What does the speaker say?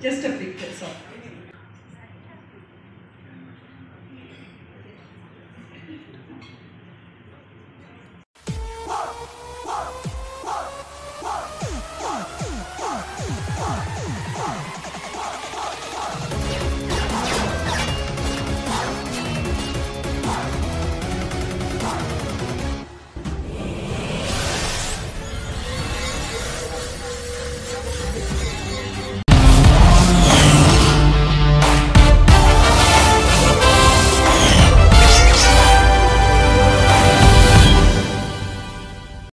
just a picture, sorry.